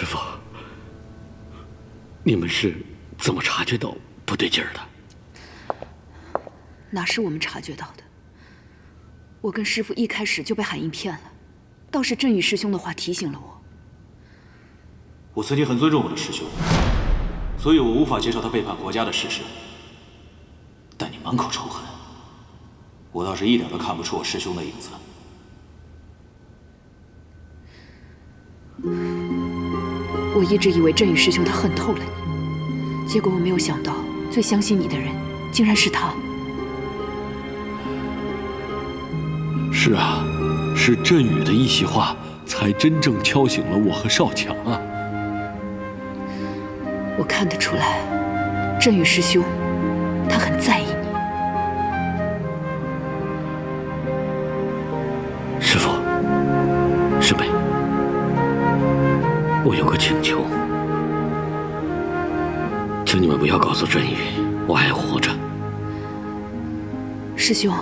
师傅，你们是怎么察觉到不对劲儿的？哪是我们察觉到的？我跟师傅一开始就被海英骗了，倒是振宇师兄的话提醒了我。我曾经很尊重我的师兄，所以我无法接受他背叛国家的事实。但你满口仇恨，我倒是一点都看不出我师兄的影子。我一直以为振宇师兄他恨透了你，结果我没有想到，最相信你的人竟然是他。是啊，是振宇的一席话，才真正敲醒了我和少强啊！我看得出来，振宇师兄，他很在意我有个请求，请你们不要告诉振宇我还活着。师兄。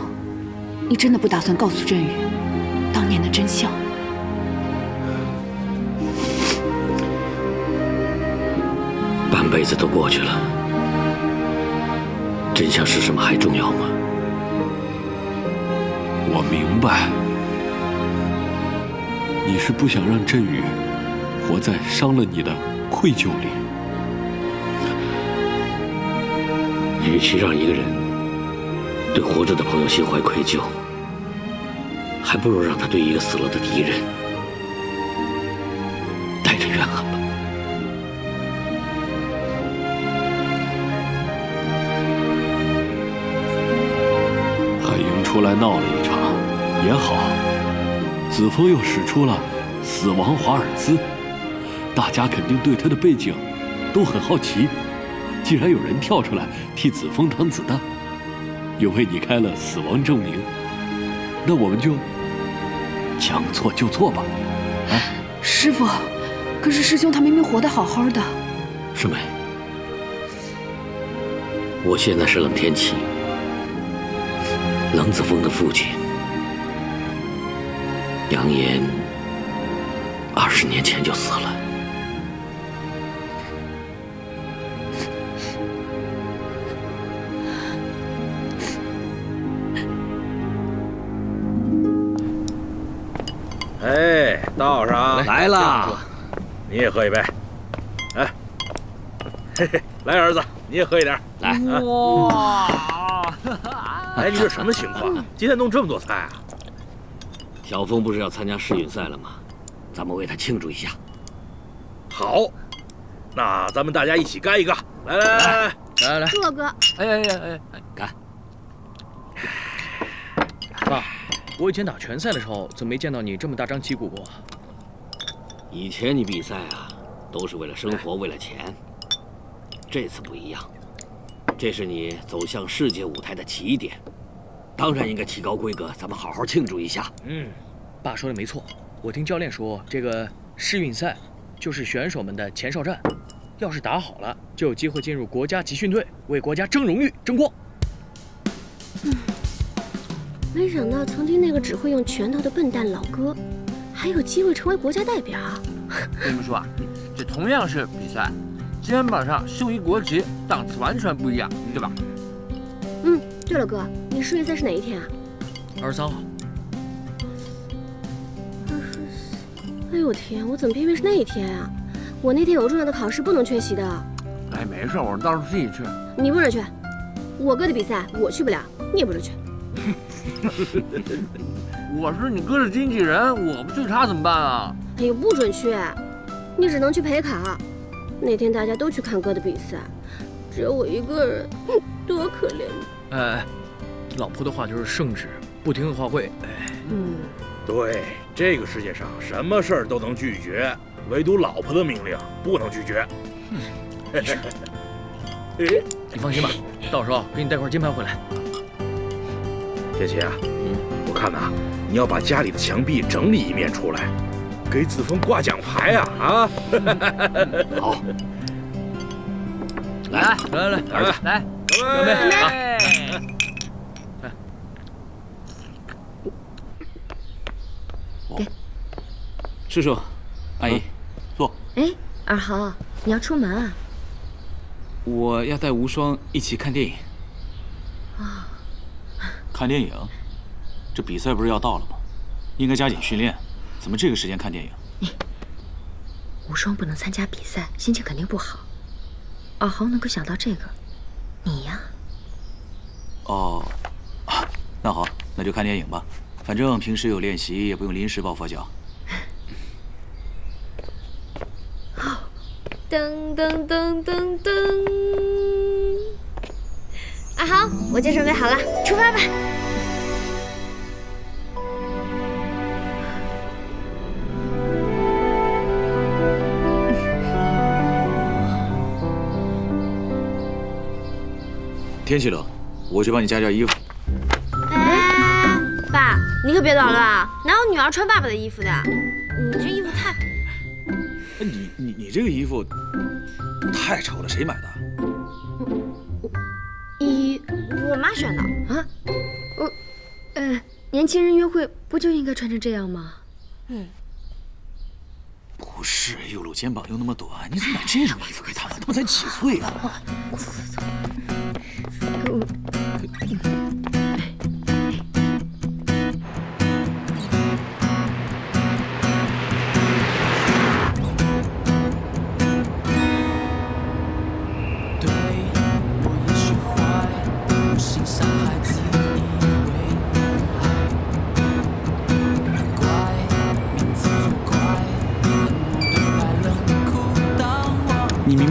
你真的不打算告诉振宇当年的真相？半辈子都过去了，真相是什么还重要吗？我明白，你是不想让振宇活在伤了你的愧疚里。与其让一个人对活着的朋友心怀愧疚，还不如让他对一个死了的敌人带着怨恨吧。海英出来闹了一场，也好。子枫又使出了死亡华尔兹，大家肯定对他的背景都很好奇。既然有人跳出来替子枫挡子弹，又为你开了死亡证明，那我们就。将错就错吧，啊！师傅，可是师兄他明明活得好好的。师妹，我现在是冷天启，冷子峰的父亲，扬言二十年前就死了。道上来了，你也喝一杯。哎，嘿嘿，来儿子，你也喝一点。来。哇！哎，你这什么情况？今天弄这么多菜啊？小峰不是要参加世锦赛了吗？咱们为他庆祝一下。好，那咱们大家一起干一个。来来来来来来，祝老哥。哎哎哎哎，干！爸。我以前打拳赛的时候，怎么没见到你这么大张旗鼓过？以前你比赛啊，都是为了生活，为了钱。这次不一样，这是你走向世界舞台的起点，当然应该提高规格，咱们好好庆祝一下。嗯，爸说的没错，我听教练说，这个世运赛就是选手们的前哨战，要是打好了，就有机会进入国家集训队，为国家争荣誉、争光。没想到曾经那个只会用拳头的笨蛋老哥，还有机会成为国家代表。跟你们说啊，这同样是比赛，肩膀上绣一国旗，档次完全不一样，对吧？嗯，对了，哥，你世运赛是哪一天啊？二十三号。二十四。哎呦我天，我怎么偏偏是那一天啊？我那天有重要的考试，不能缺席的。哎，没事，我到时候自己去。你不准去，我哥的比赛我去不了，你也不准去。我是你哥的经纪人，我不去他怎么办啊？哎呦，不准去，你只能去陪考。那天大家都去看哥的比赛，只有我一个人，多可怜！哎，老婆的话就是圣旨，不听的话会。哎，嗯，对，这个世界上什么事儿都能拒绝，唯独老婆的命令不能拒绝。嗯，你放心吧，到时候给你带块金牌回来。天琪啊，嗯，我看呐，你要把家里的墙壁整理一面出来，给子枫挂奖牌啊啊！好，来来来，儿子来，干杯！干杯！来，给师叔，阿姨，坐。哎，二豪，你要出门啊？我要带无双一起看电影。啊，看电影？这比赛不是要到了吗？应该加紧训练，怎么这个时间看电影？你无双不能参加比赛，心情肯定不好。尔豪能够想到这个，你呀？哦，那好，那就看电影吧。反正平时有练习，也不用临时抱佛脚。噔噔噔噔噔！阿豪，我就准备好了，出发吧。天气冷，我去帮你加件衣服。哎，爸，你可别捣乱啊，哪有女儿穿爸爸的衣服的？你这衣服太……你你你这个衣服太丑了，谁买的？妈选的啊。我，呃，年轻人约会不就应该穿成这样吗？嗯。不是，又露肩膀又那么短，你怎么买这种衣服给他们？他们才几岁啊？你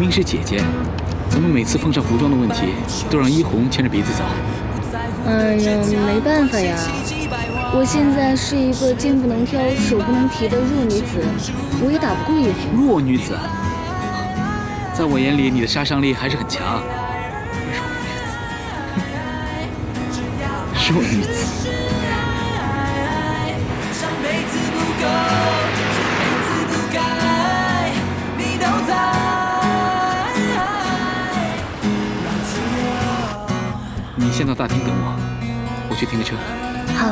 明明是姐姐，怎么每次碰上服装的问题，都让一红牵着鼻子走？哎呀，没办法呀，我现在是一个肩不能挑、手不能提的弱女子，我也打不过一红。弱女子，在我眼里，你的杀伤力还是很强。弱女子，弱女子。先到大厅等我，我去停个车。好，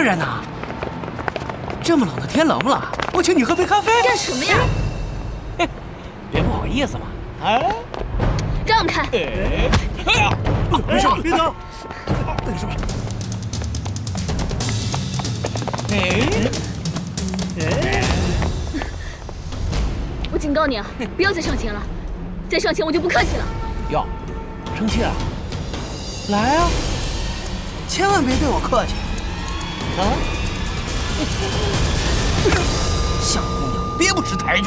个人呐？这么冷的天，冷不冷？我请你喝杯咖啡。干什么呀？别不好意思嘛。哎，让开！哎呀，没事，别走。没事吧？哎，哎，我警告你啊，不要再上前了，再上前我就不客气了。哟，生气了？来啊！千万别对我客气，啊！小姑娘，别不识抬举。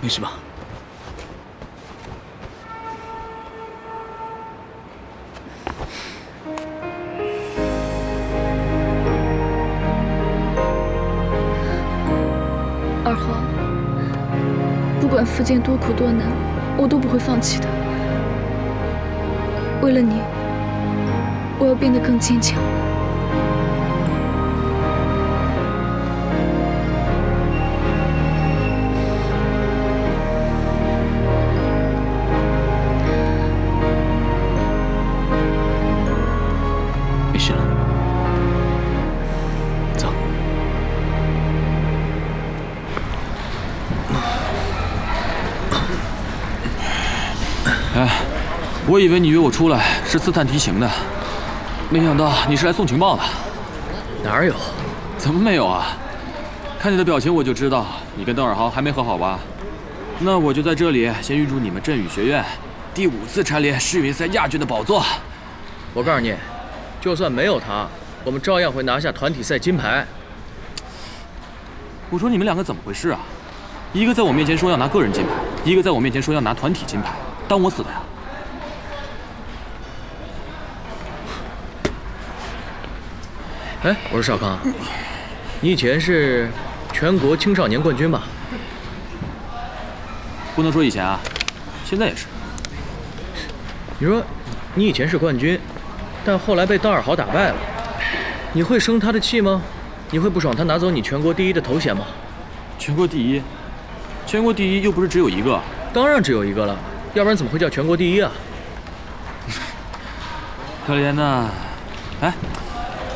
没事吧？二号，不管复健多苦多难，我都不会放弃的。为了你，我要变得更坚强。我以为你约我出来是刺探敌情的，没想到你是来送情报的。哪有？怎么没有啊？看你的表情我就知道你跟邓尔豪还没和好吧？那我就在这里先预祝你们振宇学院第五次蝉联世运赛亚军的宝座。我告诉你，就算没有他，我们照样会拿下团体赛金牌。我说你们两个怎么回事啊？一个在我面前说要拿个人金牌，一个在我面前说要拿团体金牌，当我死的呀？哎，我说少康，你以前是全国青少年冠军吧？不能说以前啊，现在也是。你说，你以前是冠军，但后来被道尔豪打败了，你会生他的气吗？你会不爽他拿走你全国第一的头衔吗？全国第一，全国第一又不是只有一个，当然只有一个了，要不然怎么会叫全国第一啊？可怜呐，哎。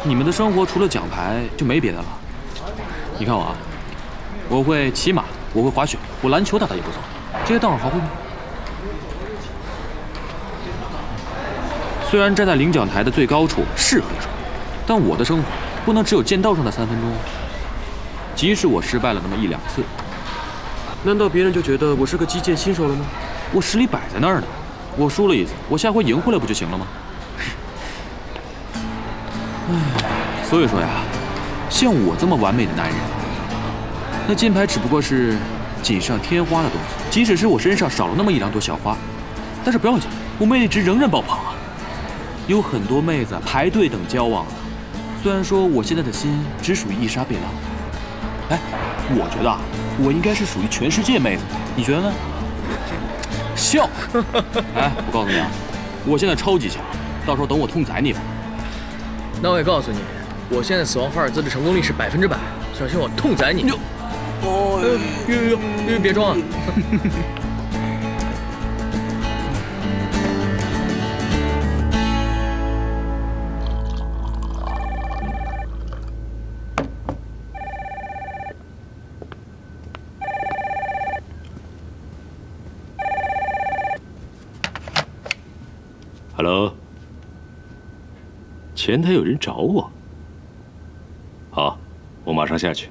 你们的生活除了奖牌就没别的了。你看我啊，我会骑马，我会滑雪，我篮球打得也不错。这些邓尔豪会吗？虽然站在领奖台的最高处是黑手，但我的生活不能只有剑道上的三分钟。即使我失败了那么一两次，难道别人就觉得我是个击剑新手了吗？我实力摆在那儿呢，我输了一次，我下回赢回来不就行了吗？唉，所以说呀，像我这么完美的男人，那金牌只不过是锦上添花的东西。即使是我身上少了那么一两朵小花，但是不要紧，我魅力值仍然爆棚啊！有很多妹子排队等交往呢。虽然说我现在的心只属于伊莎贝拉，哎，我觉得啊，我应该是属于全世界妹子，你觉得呢？笑！哎，我告诉你啊，我现在超级强，到时候等我痛宰你吧。那我也告诉你，我现在死亡华尔兹的成功率是百分之百，小心我痛宰你！哟，哟哟哟，别装啊 前台有人找我，好，我马上下去。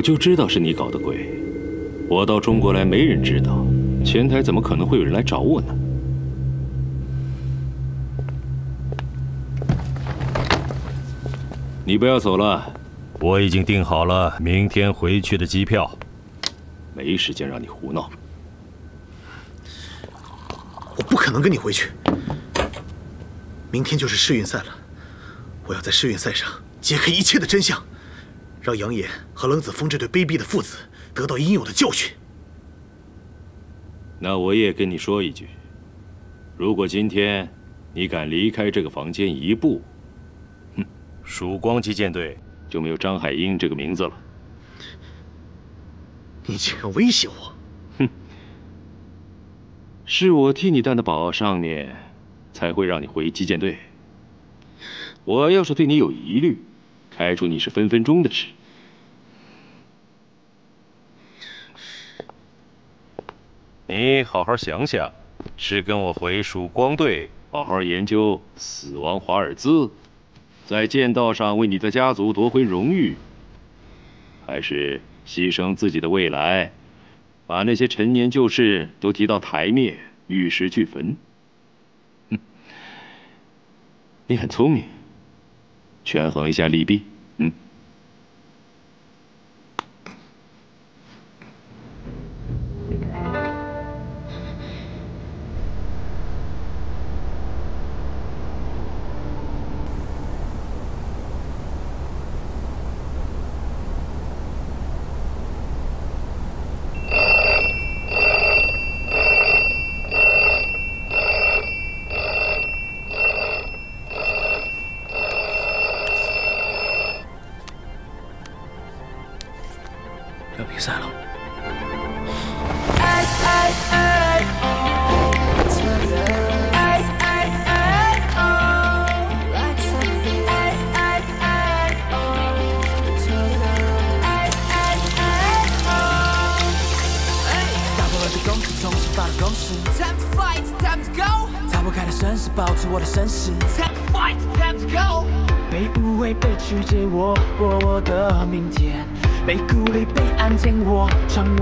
就知道是你搞的鬼！我到中国来没人知道，前台怎么可能会有人来找我呢？你不要走了，我已经订好了明天回去的机票。没时间让你胡闹！我不可能跟你回去。明天就是世运赛了，我要在世运赛上揭开一切的真相。让杨野和冷子峰这对卑鄙的父子得到应有的教训。那我也跟你说一句：如果今天你敢离开这个房间一步，哼，曙光击剑队就没有张海英这个名字了。你竟敢威胁我！哼，是我替你担的保，上面才会让你回击剑队。我要是对你有疑虑，开除你是分分钟的事。你好好想想，是跟我回曙光队，好好研究死亡华尔兹，在剑道上为你的家族夺回荣誉，还是牺牲自己的未来，把那些陈年旧事都提到台面，玉石俱焚？哼，你很聪明。权衡一下利弊，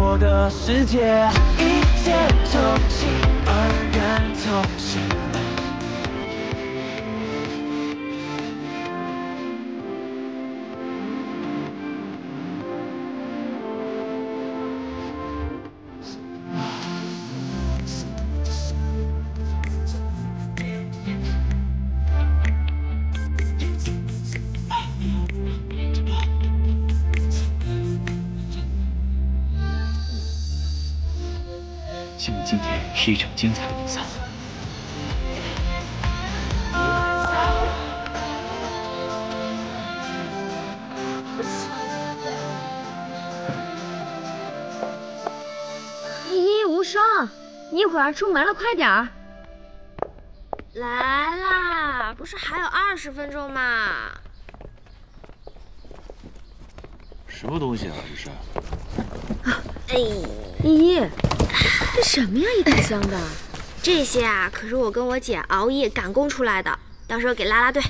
我的世界。一切同心，二人同行。精彩比赛。依依无双，你一会儿出门了，快点儿！来啦，不是还有二十分钟吗？什么东西啊，这是？哎，依依。这什么呀，一大箱的！这些啊，可是我跟我姐熬夜赶工出来的，到时候给啦啦队。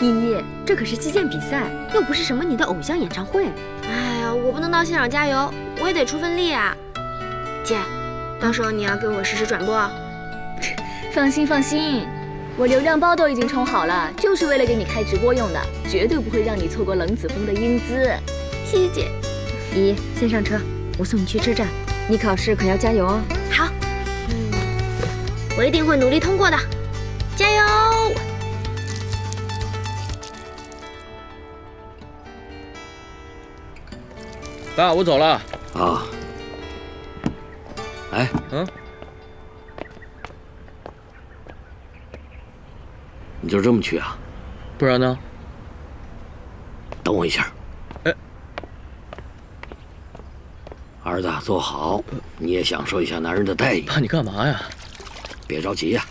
依依，这可是击剑比赛，又不是什么你的偶像演唱会。哎呀，我不能到现场加油，我也得出份力啊。姐，到时候你要给我实时转播。放心放心，我流量包都已经充好了，就是为了给你开直播用的，绝对不会让你错过冷子峰的英姿。谢谢姐。依依，先上车，我送你去车站。你考试可要加油哦！好，嗯，我一定会努力通过的，加油！爸，我走了。啊。哎，嗯，你就这么去啊？不然呢？等我一下。儿子，坐好，你也享受一下男人的待遇。爸，你干嘛呀？别着急呀。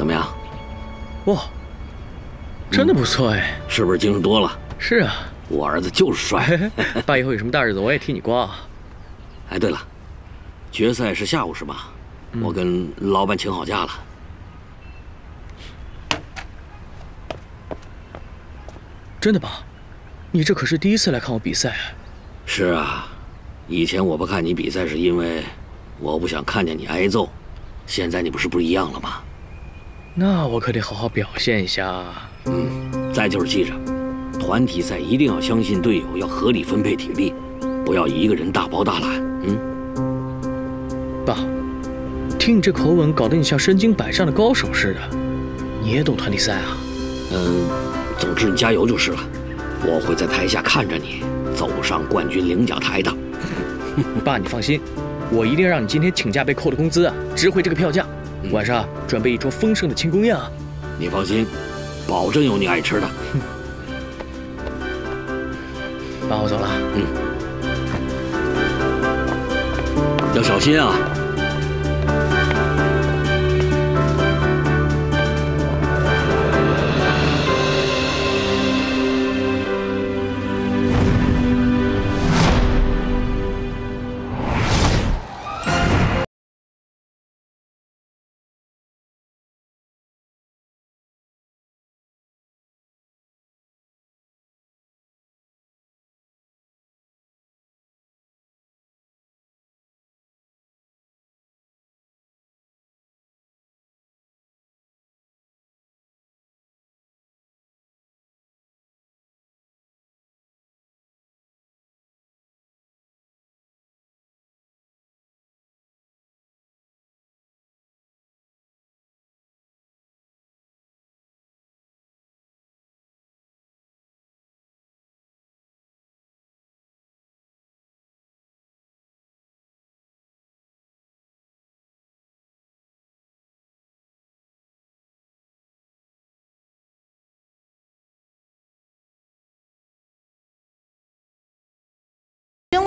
怎么样？哇，真的不错哎！是不是精神多了？是啊，我儿子就是帅。爸以后有什么大日子，我也替你刮。哎，对了，决赛是下午是吧？我跟老板请好假了。真的吧？你这可是第一次来看我比赛。啊是啊，以前我不看你比赛是因为我不想看见你挨揍，现在你不是不一样了吗？那我可得好好表现一下。嗯，再就是记着，团体赛一定要相信队友，要合理分配体力，不要一个人大包大揽。嗯，爸，听你这口吻，搞得你像身经百战的高手似的。你也懂团体赛啊？嗯，总之你加油就是了，我会在台下看着你，走上冠军领奖台的。爸，你放心，我一定让你今天请假被扣的工资啊值回这个票价。晚上准备一桌丰盛的庆功宴啊！你放心，保证有你爱吃的。爸，我走了。嗯，要小心啊！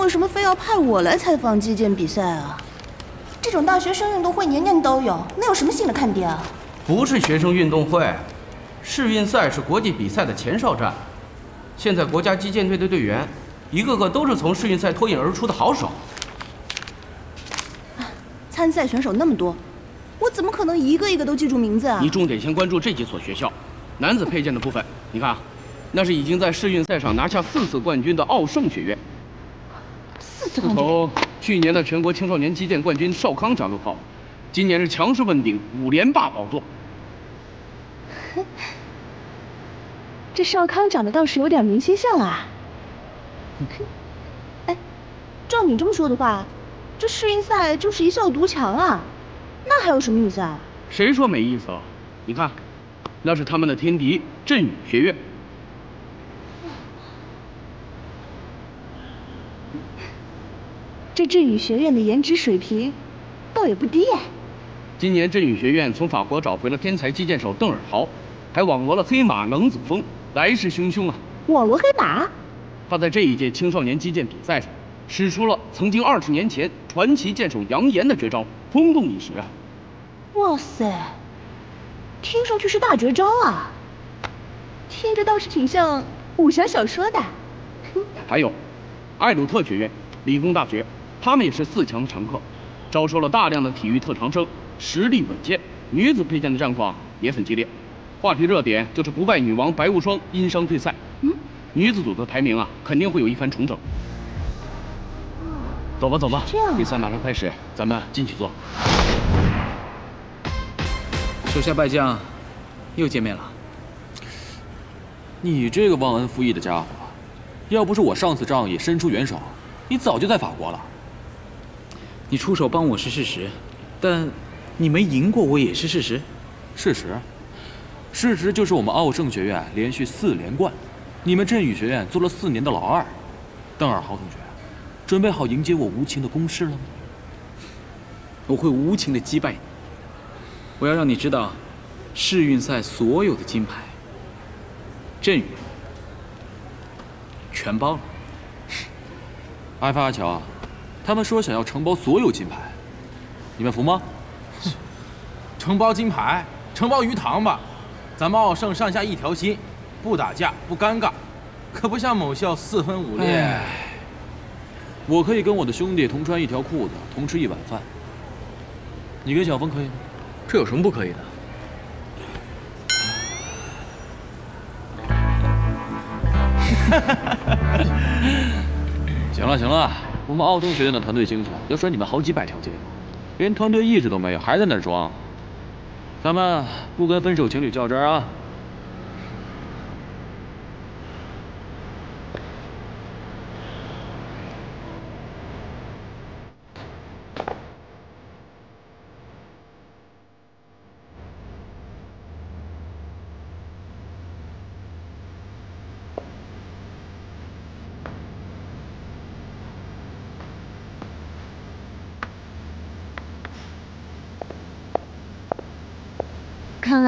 为什么非要派我来采访击剑比赛啊？这种大学生运动会年年都有，那有什么新的看点啊？不是学生运动会，世运赛是国际比赛的前哨战。现在国家击剑队的队员，一个个都是从世运赛脱颖而出的好手。参赛选手那么多，我怎么可能一个一个都记住名字啊？你重点先关注这几所学校。男子佩剑的部分，你看，那是已经在世运赛上拿下四次冠军的奥盛学院。自从去年的全国青少年击剑冠军邵康崭入后，今年是强势问鼎五连霸宝座。这邵康长得倒是有点明星相啊！哎，照你这么说的话，这世运赛就是一校独强啊？那还有什么意思啊？谁说没意思了？你看，那是他们的天敌振宇学院。这振宇学院的颜值水平，倒也不低哎。今年振宇学院从法国找回了天才击剑手邓尔豪，还网罗了黑马冷子峰，来势汹汹啊！网罗黑马？他在这一届青少年击剑比赛上，使出了曾经二十年前传奇剑手杨岩的绝招，轰动一时啊！哇塞，听上去是大绝招啊！听着倒是挺像武侠小说的。还有，艾鲁特学院、理工大学。他们也是四强常客，招收了大量的体育特长生，实力稳健。女子佩剑的战况也很激烈，话题热点就是不败女王白无双因伤退赛。嗯，女子组的排名啊，肯定会有一番重整。走吧走吧，比赛马上开始，咱们进去坐。手下败将，又见面了。你这个忘恩负义的家伙，要不是我上次仗义伸出援手，你早就在法国了。你出手帮我是事实，但你没赢过我也是事实。事实，事实就是我们奥盛学院连续四连冠，你们振宇学院做了四年的老二。邓尔豪同学，准备好迎接我无情的攻势了吗？我会无情的击败你。我要让你知道，世运赛所有的金牌，振宇全包了。阿发阿乔。他们说想要承包所有金牌，你们服吗？承包金牌，承包鱼塘吧。咱们奥盛上下一条心，不打架不尴尬，可不像某校四分五裂。我可以跟我的兄弟同穿一条裤子，同吃一碗饭。你跟小峰可以吗？这有什么不可以的？行 了行了。我们奥东学院的团队精神要甩你们好几百条街，连团队意识都没有，还在那装。咱们不跟分手情侣较真啊！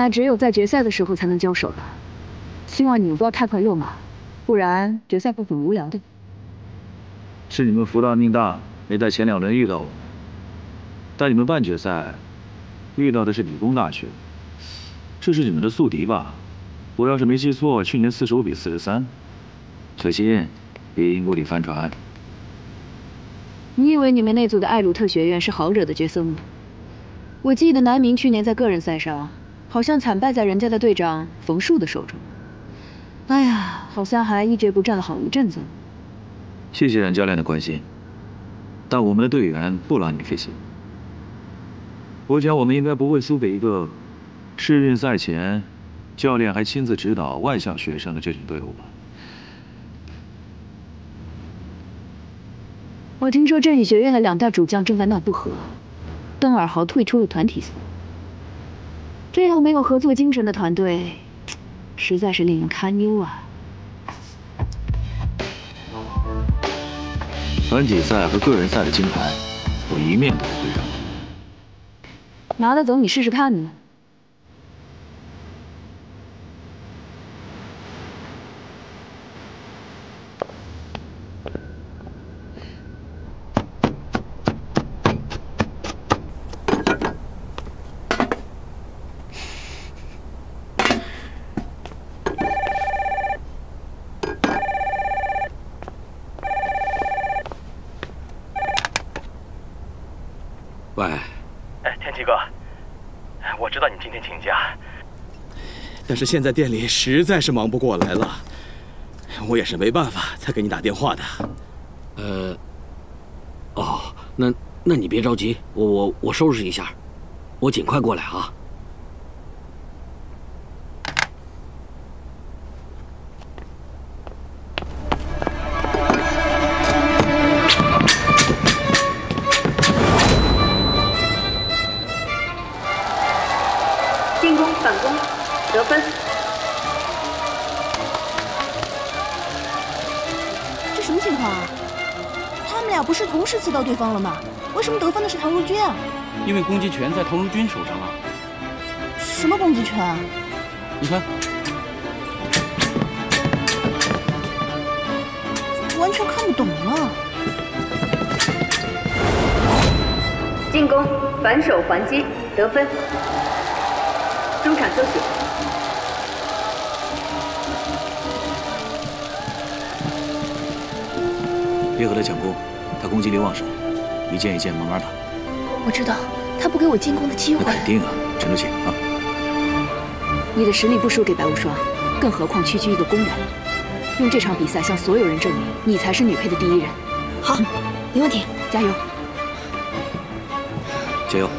看来只有在决赛的时候才能交手了。希望你不要太快落马，不然决赛会很无聊的。是你们福大命大，没在前两轮遇到我。但你们半决赛遇到的是理工大学，这是你们的宿敌吧？我要是没记错，去年四十五比四十三，可惜比英国里翻船。你以为你们那组的艾鲁特学院是好惹的角色吗？我记得南明去年在个人赛上，好像惨败在人家的队长冯树的手中。哎呀，好像还一蹶不振了好一阵子。谢谢冉教练的关心，但我们的队员不劳你费心。我想我们应该不会输给一个世运赛前教练还亲自指导外校学生的这种队伍吧。我听说振宇学院的两大主将正在闹不和，邓尔豪退出了团体赛。这样没有合作精神的团队，实在是令人堪忧啊！团体赛和个人赛的金牌，我一面都不会让。拿得走你试试看呢。喂，哎，天齐哥，我知道你今天请假，但是现在店里实在是忙不过来了，我也是没办法才给你打电话的。呃，哦，那那你别着急，我我我收拾一下，我尽快过来啊。到对方了吗？为什么得分的是唐如君啊？因为攻击权在唐如君手上啊。什么攻击权啊？你看，完全看不懂啊！进攻反手还击，得分。中场休息。别和他抢攻，他攻击力旺盛，一件一件慢慢打。我知道，他不给我进攻的机会。那肯定啊，沉住气啊！你的实力不输给白无双，更何况区区一个工人。用这场比赛向所有人证明，你才是女配的第一人。好，没问题，加油！加油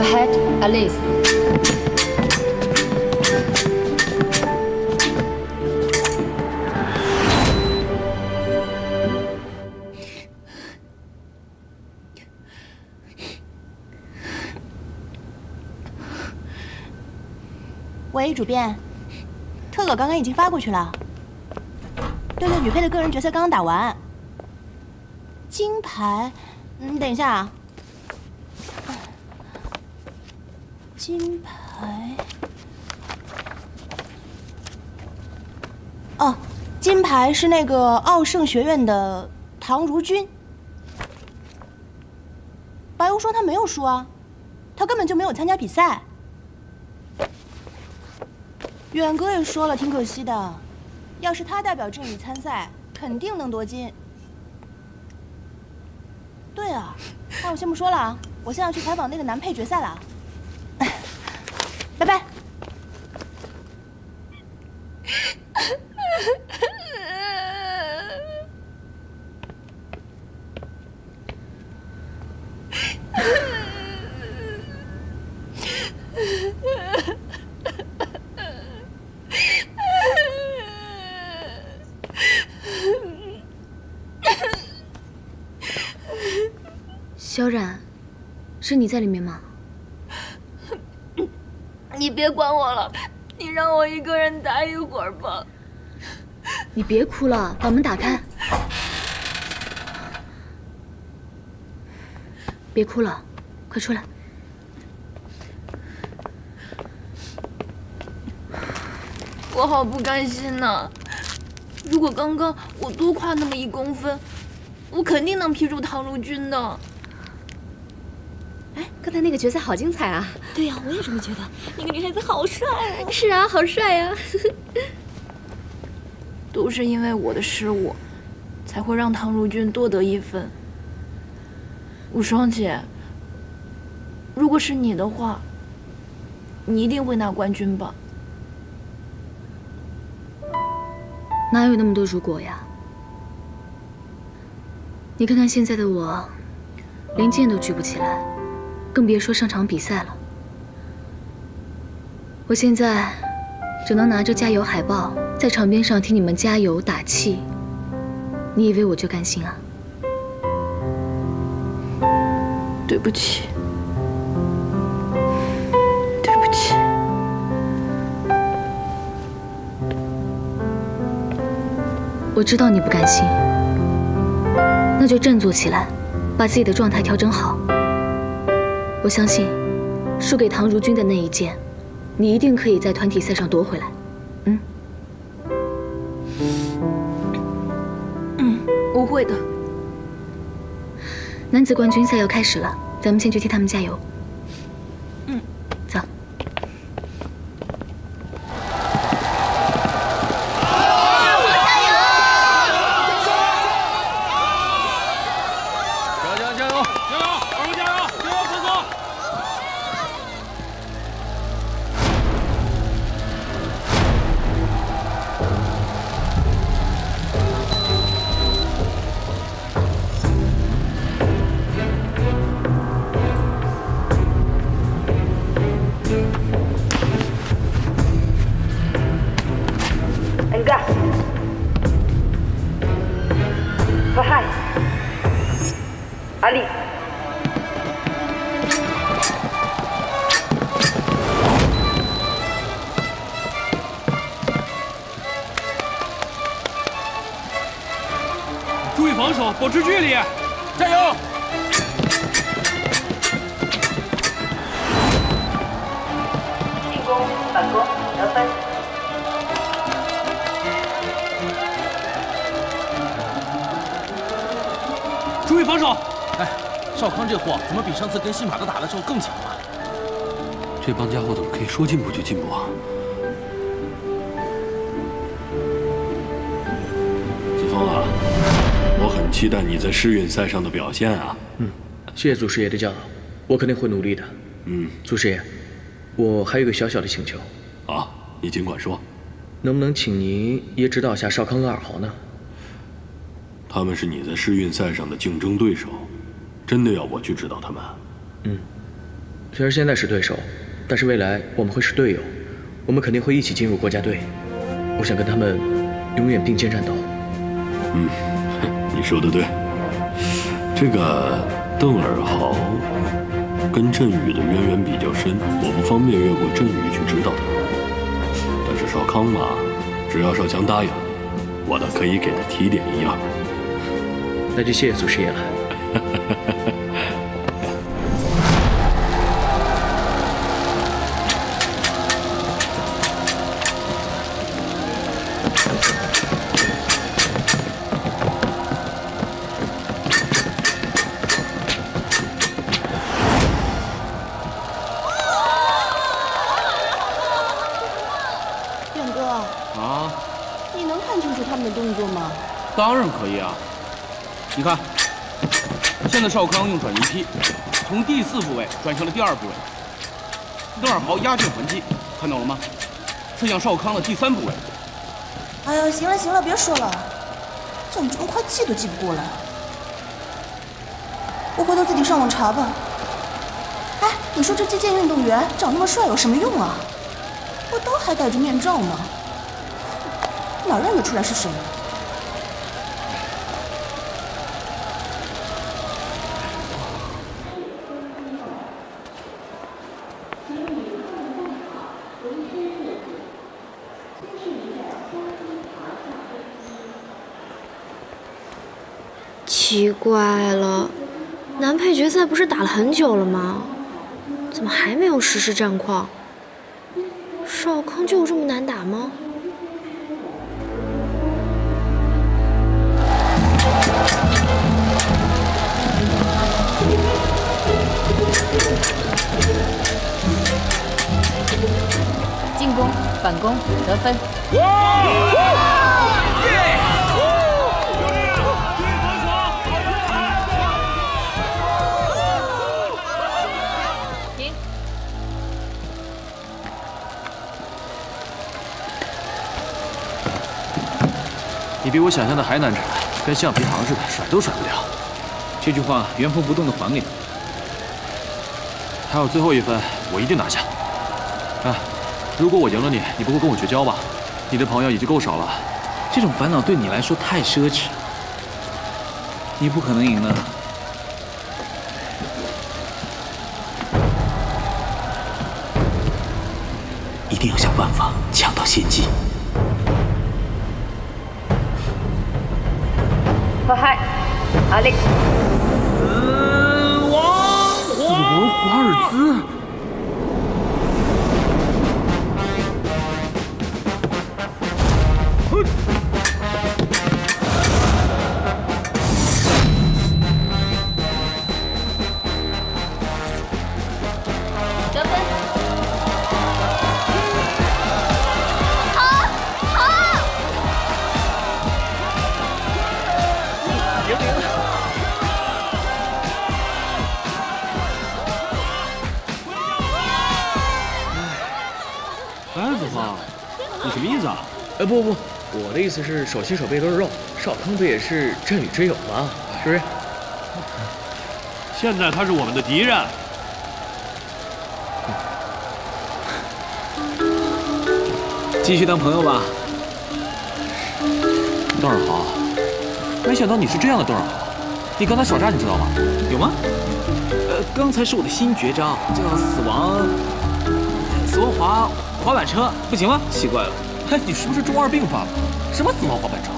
ahead, Alice. 喂，主编，特稿刚刚已经发过去了。对对，女配的个人决赛刚刚打完，金牌，你等一下啊。金牌，哦，金牌是那个奥盛学院的唐如君。白无双他没有输啊，他根本就没有参加比赛。远哥也说了，挺可惜的。要是他代表振宇参赛，肯定能夺金。对啊，那我先不说了啊，我现在要去采访那个男配决赛了。拜拜。小冉，是你在里面吗？你别管我了，你让我一个人待一会儿吧。你别哭了，把门打开。别哭了，快出来。我好不甘心呐！如果刚刚我多跨那么一公分，我肯定能劈住唐如君的。哎，刚才那个决赛好精彩啊！对呀，我也这么觉得。那个女孩子好帅啊！是啊，好帅呀！都是因为我的失误，才会让唐如君多得一分。无双姐，如果是你的话，你一定会拿冠军吧？哪有那么多如果呀？你看看现在的我，连剑都举不起来，更别说上场比赛了。我现在只能拿着加油海报，在场边上替你们加油打气。你以为我就甘心啊？对不起，对不起。我知道你不甘心，那就振作起来，把自己的状态调整好。我相信，输给唐如君的那一剑，你一定可以在团体赛上夺回来。嗯，嗯，我会的。男子冠军赛要开始了，咱们先去替他们加油。和嗨，阿丽。注意防守，保持距离，加油！进攻，反攻，得分。防守！哎，少康这货怎么比上次跟新马哥打的时候更强了？这帮家伙怎么可以说进步就进步啊？子枫啊，我很期待你在世运赛上的表现啊！嗯，谢谢祖师爷的教导，我肯定会努力的。嗯，祖师爷，我还有个小小的请求。啊，你尽管说。能不能请您也指导一下少康和二豪呢？他们是你在世运赛上的竞争对手，真的要我去指导他们？嗯，虽然现在是对手，但是未来我们会是队友，我们肯定会一起进入国家队。我想跟他们永远并肩战斗。嗯，你说的对。这个邓尔豪跟振宇的渊源比较深，我不方便越过振宇去指导他。但是少康嘛，只要少强答应，我倒可以给他提点一二。那就谢谢祖师爷了。现在少康用转移劈，从第四部位转向了第二部位。邓尔豪压阵还击，看到了吗？刺向少康的第三部位。哎呀，行了行了，别说了，怎么这么快记都记不过来？我回头自己上网查吧。哎，你说这击剑运动员长那么帅有什么用啊？不都还戴着面罩吗？哪认得出来是谁？奇怪了，男配决赛不是打了很久了吗？怎么还没有实时战况？少康就这么难打吗？进攻、反攻、得分。比我想象的还难缠，跟橡皮糖似的，甩都甩不掉。这句话原封不动的还给你。还有最后一分，我一定拿下。啊，如果我赢了你，你不会跟我绝交吧？你的朋友已经够少了。这种烦恼对你来说太奢侈，你不可能赢的。一定要想办法抢到先机。和嗨，Alex。死亡，死亡华尔兹。呃，不不，我的意思是手心手背都是肉，少康不也是镇里之友吗？是不是？现在他是我们的敌人。继续当朋友吧。邓尔豪，没想到你是这样的邓尔豪。你刚才耍诈，你知道吗？有吗？呃，刚才是我的新绝招，叫死亡死亡滑滑板车，不行吗？奇怪了，你是不是中二病犯了？什么死亡滑板车？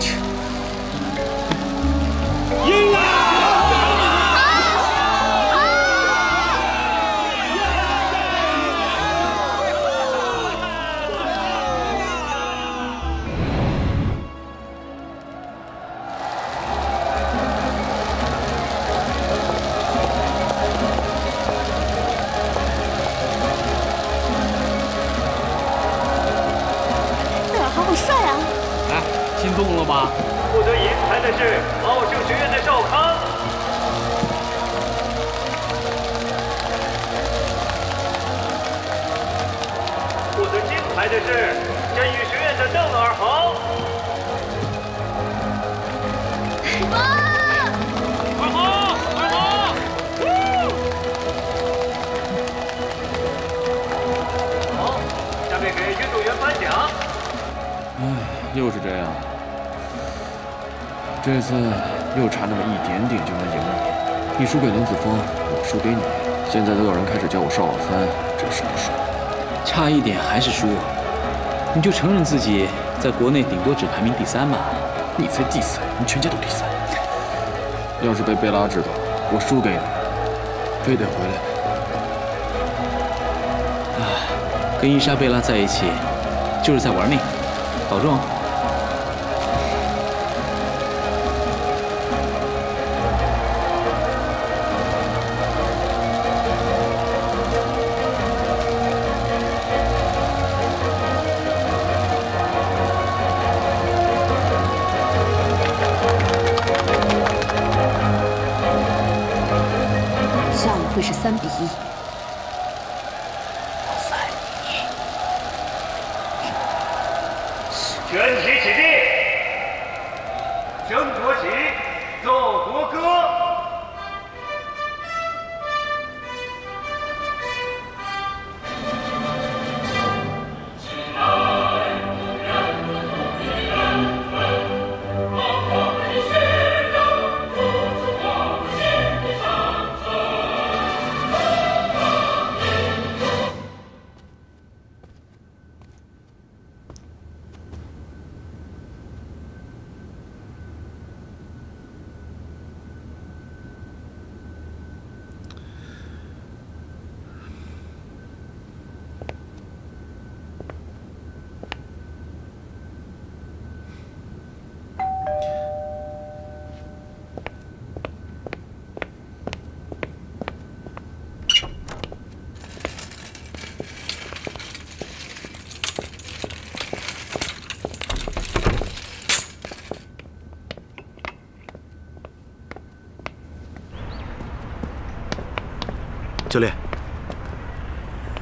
切！差一点还是输，你就承认自己在国内顶多只排名第三吧。你才第三，你全家都第三。要是被贝拉知道我输给你，非得回来。唉，跟伊莎贝拉在一起，就是在玩命，保重。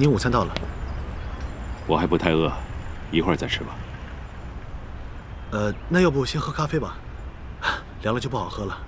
您午餐到了。我还不太饿，一会儿再吃吧。呃，那要不先喝咖啡吧，凉了就不好喝了。